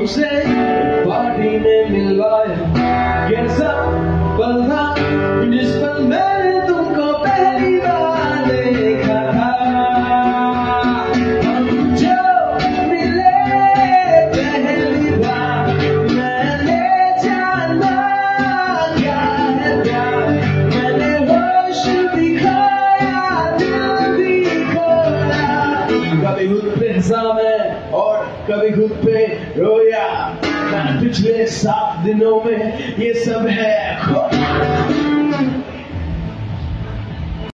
तुमसे पार्टी में मिलवाया। कैसा पल था जिस पल मैंने कभी खुद पे हंसा है और कभी खुद पे रोया। पिछले सात दिनों में ये सब है।